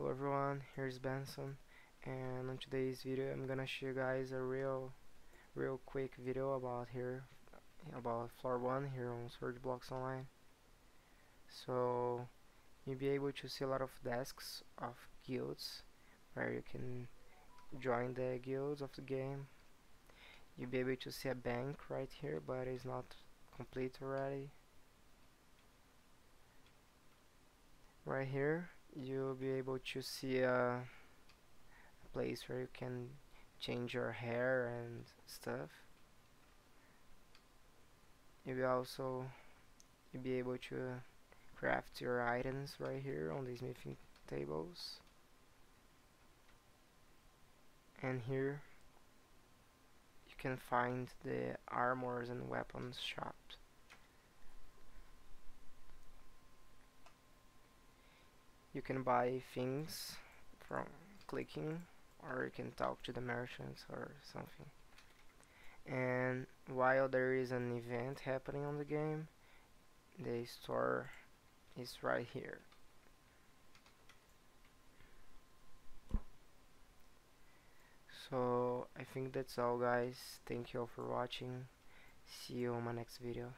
Hello everyone, here's Benson. And on today's video I'm gonna show you guys a real real quick video about here about floor 1 here on Sword Blox Online. So you'll be able to see a lot of desks of guilds where you can join the guilds of the game. You'll be able to see a bank right here but it's not complete already. Right here you'll be able to see a, a place where you can change your hair and stuff. You'll also you'll be able to craft your items right here on these smithing tables. And here you can find the armors and weapons shops you can buy things from clicking or you can talk to the merchants or something. And while there is an event happening on the game the store is right here. So I think that's all guys. Thank you all for watching. See you on my next video